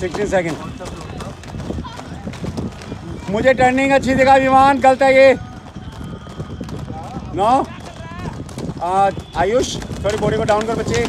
Sixteen second मुझे turning अच्छी दिखा विमान, गलत है ये। नो uh, आयुष थोड़ी बॉडी को डाउन कर, बच्चे।